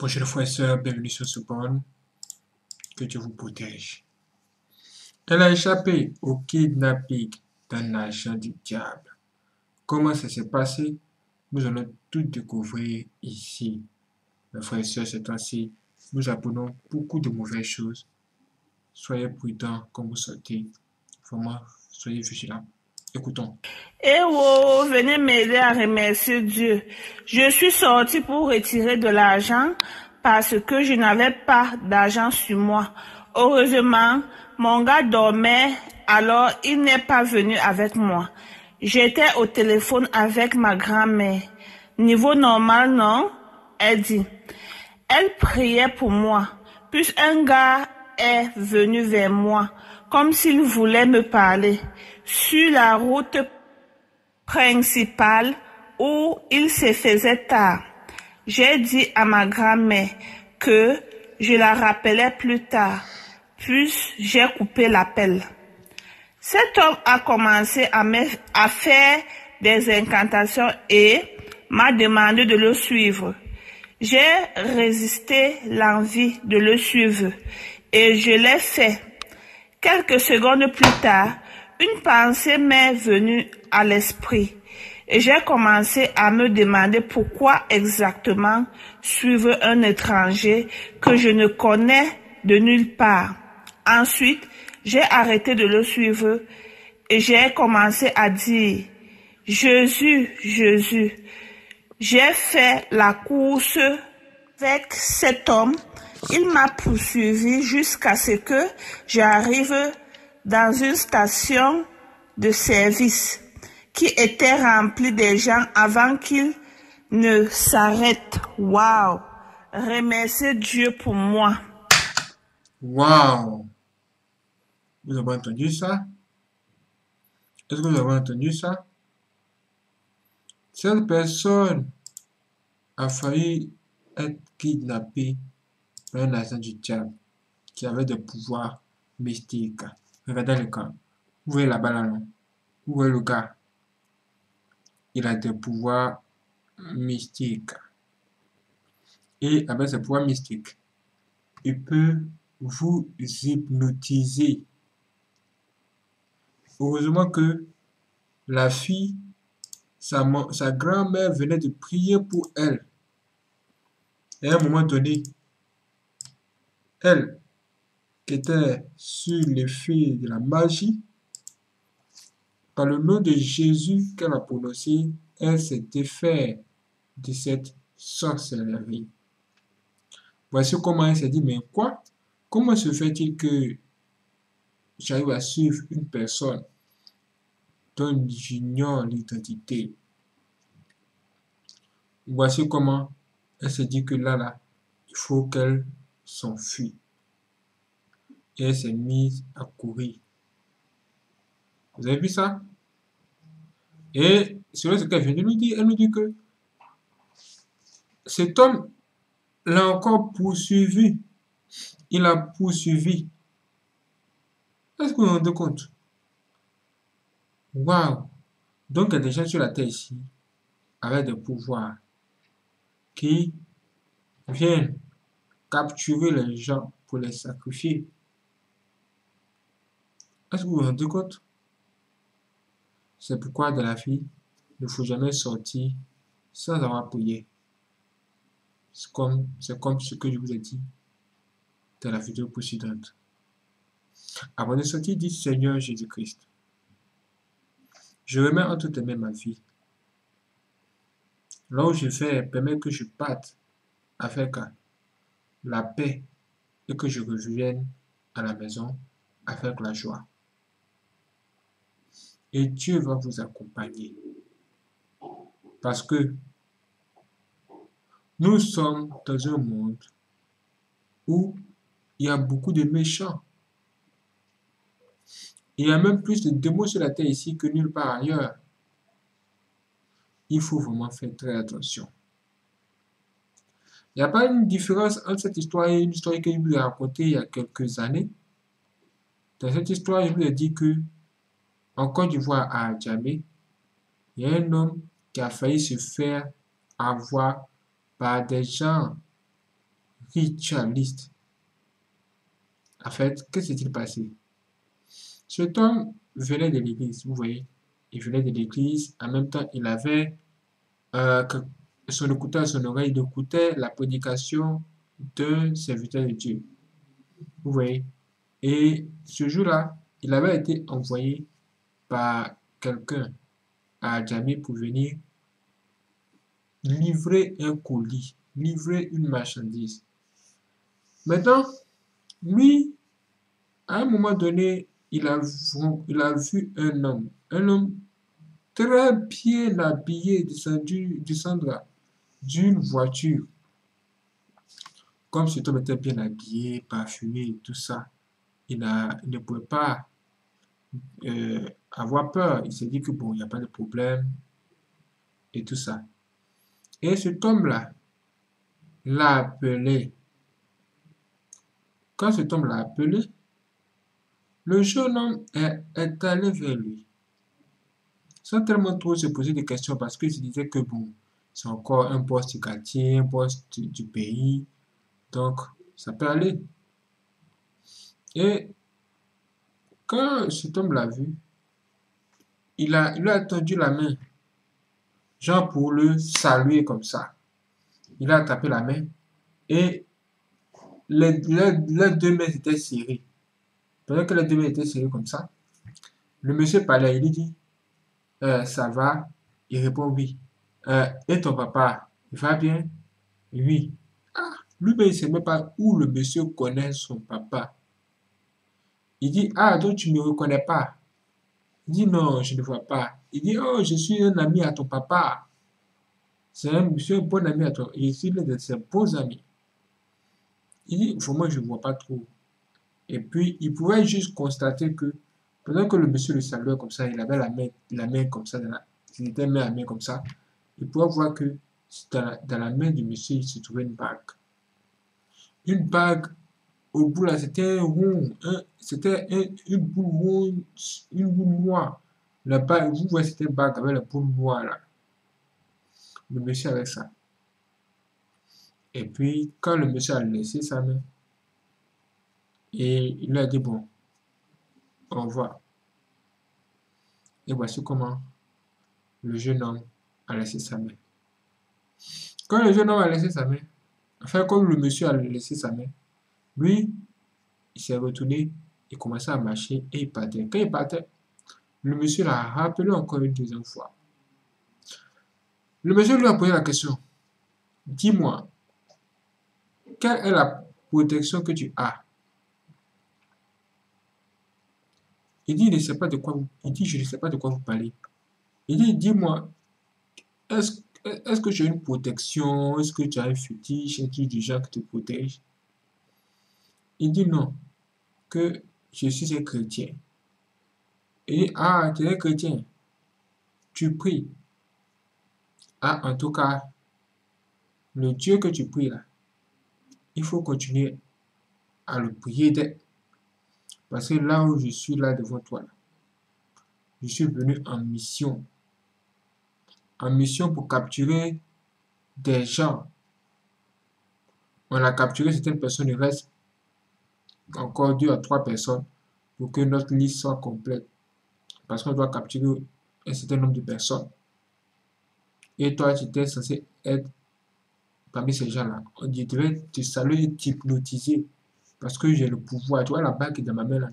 Bonjour frères et sœurs, bienvenue sur ce borne. Que Dieu vous protège. Elle a échappé au kidnapping d'un agent du diable. Comment ça s'est passé? Nous allons tout découvrir ici. Mes frères et sœurs, c'est temps-ci, nous apprenons beaucoup de mauvaises choses. Soyez prudents quand vous sortez. Vraiment, soyez vigilants. Écoutons. Eh oh, venez m'aider à remercier Dieu. Je suis sorti pour retirer de l'argent parce que je n'avais pas d'argent sur moi. Heureusement, mon gars dormait, alors il n'est pas venu avec moi. J'étais au téléphone avec ma grand-mère. Niveau normal, non? Elle dit. Elle priait pour moi. Puis un gars est venu vers moi, comme s'il voulait me parler. Sur la route principale où il se faisait tard, j'ai dit à ma grand-mère que je la rappelais plus tard. Puis j'ai coupé l'appel. Cet homme a commencé à, à faire des incantations et m'a demandé de le suivre. J'ai résisté l'envie de le suivre et je l'ai fait. Quelques secondes plus tard, une pensée m'est venue à l'esprit et j'ai commencé à me demander pourquoi exactement suivre un étranger que je ne connais de nulle part. Ensuite, j'ai arrêté de le suivre et j'ai commencé à dire, Jésus, Jésus, j'ai fait la course avec cet homme. Il m'a poursuivi jusqu'à ce que j'arrive dans une station de service qui était remplie de gens avant qu'il ne s'arrête. Waouh! Remerciez Dieu pour moi. Waouh Vous avez entendu ça? Est-ce que vous avez entendu ça? Cette personne a failli être kidnappée par un agent du diable qui avait des pouvoirs mystiques. Regardez le cas. Vous voyez là-bas là, non Vous voyez le gars? Il a des pouvoirs mystiques. Et avec ses pouvoirs mystiques, il peut vous hypnotiser. Heureusement que la fille, sa, sa grand-mère venait de prier pour elle. Et à un moment donné, elle, qui était sur l'effet de la magie, par le nom de Jésus qu'elle a prononcé, elle s'est défaite de cette sorcellerie. Voici comment elle s'est dit, mais quoi? Comment se fait-il que j'arrive à suivre une personne dont j'ignore l'identité? Voici comment elle s'est dit que là, là, il faut qu'elle s'enfuit. Et elle s'est mise à courir. Vous avez vu ça? Et sur ce qu'elle vient de nous dire, elle nous dit que cet homme l'a encore poursuivi il a poursuivi. Est-ce que vous vous rendez compte? Waouh Donc il y a des gens sur la terre ici avec des pouvoirs qui viennent capturer les gens pour les sacrifier. Est-ce que vous vous rendez compte C'est pourquoi de la vie, il ne faut jamais sortir sans avoir prié. C'est comme, comme ce que je vous ai dit dans la vidéo précédente. Avant de sortir, dit Seigneur Jésus-Christ, je remets entre tes mains ma vie. Là où je vais, permet que je parte avec la paix et que je revienne à la maison avec la joie. Et Dieu va vous accompagner. Parce que nous sommes dans un monde où il y a beaucoup de méchants. Il y a même plus de démons sur la terre ici que nulle part ailleurs. Il faut vraiment faire très attention. Il n'y a pas une différence entre cette histoire et une histoire que je vous ai racontée il y a quelques années. Dans cette histoire, je vous ai dit que en Côte d'Ivoire, à Djamé, il y a un homme qui a failli se faire avoir par des gens ritualiste. En fait, que s'est-il passé? Cet homme venait de l'église, vous voyez. Il venait de l'église, en même temps, il avait euh, son écouteur son oreille, il écoutait la prédication d'un serviteur de Dieu. Vous voyez. Et ce jour-là, il avait été envoyé par quelqu'un à Djamé pour venir livrer un colis, livrer une marchandise. Maintenant, lui, à un moment donné, il a, vu un homme, un homme très bien habillé, descendu, descendre d'une voiture. Comme cet homme était bien habillé, parfumé, tout ça, il, a, il ne pouvait pas euh, avoir peur. Il s'est dit que bon, il n'y a pas de problème et tout ça. Et cet homme-là l'a appelé. Quand cet homme l'a appelé, le jeune homme est, est, allé vers lui. Sans tellement trop se poser des questions parce qu'il se disait que bon, c'est encore un poste du quartier, un poste du pays. Donc, ça peut aller. Et quand cet homme l'a vu, il a, il a tendu la main, genre pour le saluer comme ça. Il a tapé la main et les, les, deux mains étaient serrées. Pendant que les deux mains étaient serrées comme ça, le monsieur parlait, il dit euh, Ça va? Il répond Oui. Euh, et ton papa, il va bien? Oui. Ah, lui, il ne sait même pas où le monsieur connaît son papa. Il dit Ah, donc tu ne me reconnais pas Il dit Non, je ne vois pas. Il dit Oh, je suis un ami à ton papa. C'est un, je suis un bon ami à toi. Et ici, l'un de ses bons amis. Il dit Vraiment, je ne vois pas trop. Et puis, il pouvait juste constater que pendant que le monsieur le saluait comme ça, il avait la main, la main comme ça, dans la, il était main à main comme ça, il pouvait voir que dans la main du monsieur, il se trouvait une bague. Une bague au bout là, c'était rond, hein, c'était une boule ronde, une boule noire. Bague, vous voyez, c'était bague avec la boule noire là. Le monsieur avec ça. Et puis, quand le monsieur a laissé sa main, et il a dit bon, au revoir. Et voici comment le jeune homme a laissé sa main. Quand le jeune homme a laissé sa main, enfin, comme le monsieur a laissé sa main, lui, il s'est retourné, il commençait à marcher et il partait. Quand il partait, le monsieur l'a rappelé encore une deuxième fois. Le monsieur lui a posé la question. Dis-moi, quelle est la protection que tu as? Il dit, ne sait pas de quoi il dit, je ne sais pas de quoi vous parlez. Il dit, dis-moi, est-ce est que j'ai une protection? Est-ce que tu as un fétiche? Est-ce que du gens qui te protège Il dit non, que je suis un chrétien. Il dit, ah, tu es chrétien. Tu pries. Ah, en tout cas, le Dieu que tu pries là, il faut continuer à le prier parce que là où je suis là devant toi, je suis venu en mission. En mission pour capturer des gens. On a capturé certaines personnes, il reste encore deux à trois personnes pour que notre liste soit complète. Parce qu'on doit capturer un certain nombre de personnes. Et toi, tu étais censé être parmi ces gens-là. On devait te saluer t'hypnotiser parce que j'ai le pouvoir. Tu vois la bague dans ma main là,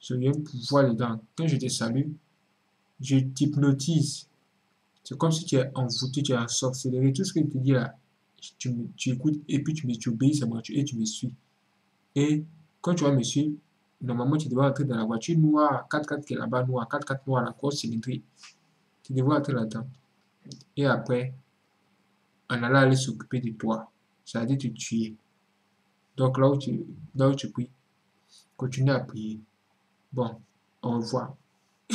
J'ai un pouvoir dedans. Quand je te salue, je t'hypnotise. C'est comme si tu es envoûté, tu es ensorcelé. Tout ce que je te dis là, tu, tu écoutes et puis tu, tu obéis à moi et tu me suis. Et quand tu vas me suivre, normalement tu devrais entrer dans la voiture noire, 4x4 qui est là-bas noire, 4x4 noire, la course cylindrique. Tu devrais entrer là-dedans. Et après, on allait aller s'occuper de toi. Ça à dire te tuer. Donc là où tu, là tu pries, continue à prier. Bon, au revoir.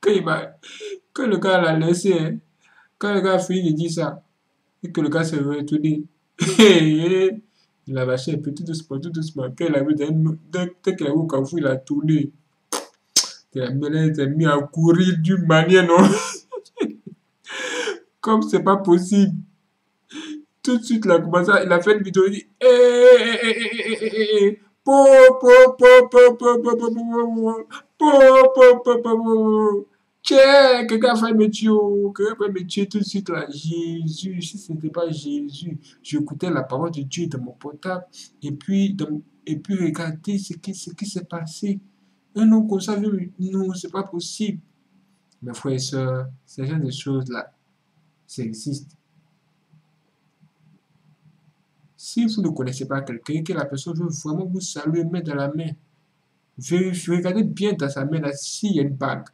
quand, il quand le gars l'a laissé, hein, quand le gars a fini de dire ça, et que le gars s'est retourné, il a lâché peu tout doucement, tout doucement. Quand il a vu, dès qu'il a il a tourné. Il a mis à courir d'une manière, non Comme c'est pas possible. tout de suite, il a commencé, il a fait une vidéo, il dit, eh, eh, eh, eh, eh, eh, eh, eh, po, po, po, po, po, po, po, po, po, po, po, po. Tiens, quelqu'un a fait me tuer, quelqu'un a fait me tuer tout de suite là. Jésus, si ce n'était pas Jésus, j'écoutais la parole de Dieu dans mon portable. Et puis, et puis regardez ce qui, ce qui s'est passé. Un homme comme ça, non, c'est pas possible. Mes frères et sœurs, ces genre de choses-là, ça existe. Si vous ne connaissez pas quelqu'un que la personne veut vraiment vous saluer main dans la main, vérifiez, regardez bien dans sa main là s'il y a une bague.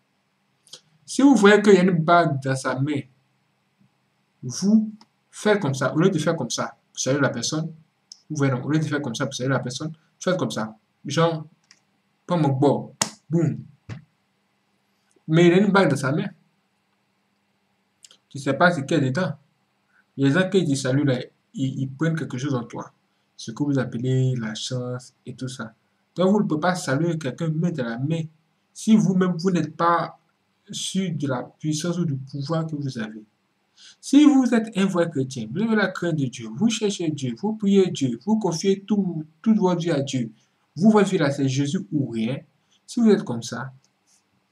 Si vous voyez qu'il y a une bague dans sa main, vous faites comme ça. Au lieu de faire comme ça, vous la personne. Vous voyez, au lieu de faire comme ça, vous saluez la personne, faites comme ça. Genre, pas mon bord. Boum. Mais il a une bague dans sa main. Tu ne sais pas ce qu'il y a dedans. Il y a des gens qui disent salut là, ils, prennent quelque chose en toi. Ce que vous appelez la chance et tout ça. Donc vous ne pouvez pas saluer quelqu'un main dans la main si vous-même vous n'êtes pas sûr de la puissance ou du pouvoir que vous avez. Si vous êtes un vrai chrétien, vous avez la crainte de Dieu, vous cherchez Dieu, vous priez Dieu, vous confiez tout, tout votre vie à Dieu, vous votre là c'est Jésus ou rien. Si vous êtes comme ça,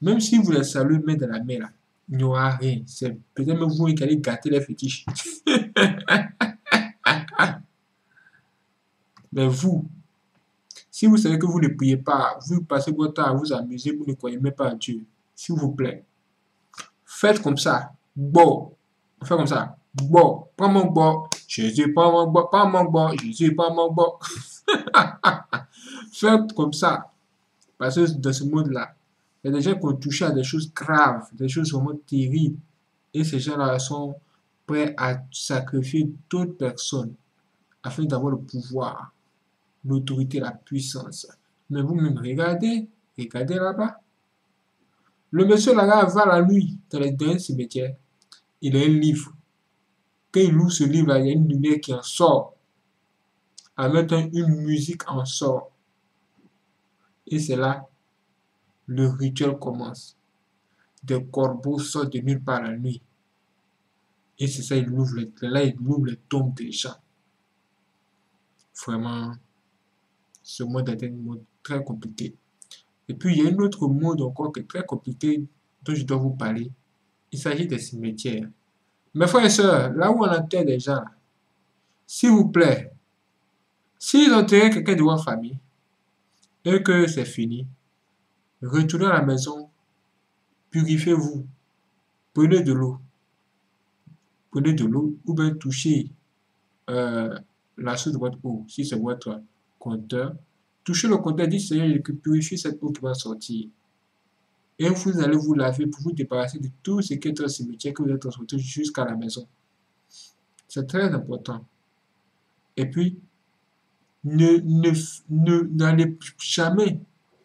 même si vous les saluez main dans la main là, il n'y aura rien. C'est peut-être même vous qui allez gâter les fétiches. Mais vous, si vous savez que vous ne priez pas, vous passez votre temps à vous amuser, vous ne croyez même pas à Dieu, s'il vous plaît, faites comme ça. Bon, faites comme ça. Bon, prends mon bon. Jésus, prends mon bon. Prends mon bon. Jésus, prends mon bon. faites comme ça. Parce que dans ce monde-là, il y a des gens qui ont touché à des choses graves, des choses vraiment terribles. Et ces gens-là sont prêts à sacrifier d'autres personnes afin d'avoir le pouvoir, l'autorité, la puissance. Mais vous-même, regardez, regardez là-bas. Le monsieur là-bas va la nuit dans les derniers cimetières. Il a un livre. Quand il ouvre ce livre-là, il y a une lumière qui en sort. Temps, une musique en sort. Et c'est là le rituel commence. Des corbeaux sortent de nulle part la nuit. Et c'est ça, il ouvre les, là, les tombes des gens. Vraiment, ce monde est un monde très compliqué. Et puis, il y a un autre monde encore qui est très compliqué dont je dois vous parler. Il s'agit des cimetières. Mes frères et sœurs, là où on enterre des gens, s'il vous plaît, s'ils enterrent quelqu'un de votre famille et que c'est fini, retournez à la maison, purifiez-vous, prenez de l'eau, prenez de l'eau ou bien touchez euh, la source de votre eau, si c'est votre compteur, touchez le compteur, dites Seigneur, je purifie cette eau qui va sortir. Et vous allez vous laver pour vous débarrasser de tout ce qui est au cimetière que vous avez transporté jusqu'à la maison. C'est très important. Et puis, ne, ne, n'allez jamais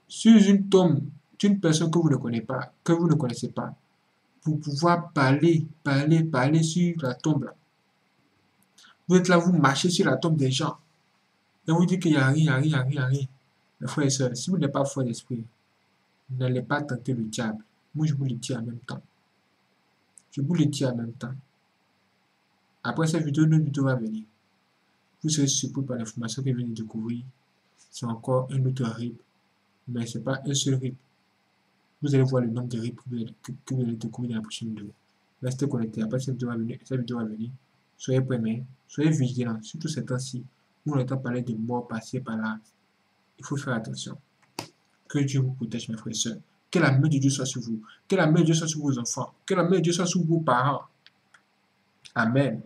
sur une tombe d'une personne que vous ne connaissez pas, que vous ne connaissez pas, pour pouvoir parler, parler, parler sur la tombe. Vous êtes là, vous marchez sur la tombe des gens. Et vous dites qu'il n'y a rien, il n'y a rien, a rien. Mes frères et sœurs, si vous n'êtes pas fort d'esprit, n'allez pas tenter le diable. Moi, je vous le dis en même temps. Je vous le dis en même temps. Après cette vidéo, une vidéo va venir. Vous serez surpris par l'information que vous venez de découvrir. C'est encore un autre RIP. Mais ce n'est pas un seul RIP. Vous allez voir le nombre de RIP que, vous allez découvrir dans la prochaine vidéo. Restez connectés. Après cette vidéo va venir, cette vidéo va venir. Soyez prêts, soyez vigilants. Surtout ces temps-ci. On entend parler de morts passées par là. Il faut faire attention. Que Dieu vous protège, mes frères et sœurs. Que la main de Dieu soit sur vous. Que la main de Dieu soit sur vos enfants. Que la main de Dieu soit sur vos parents. Amen.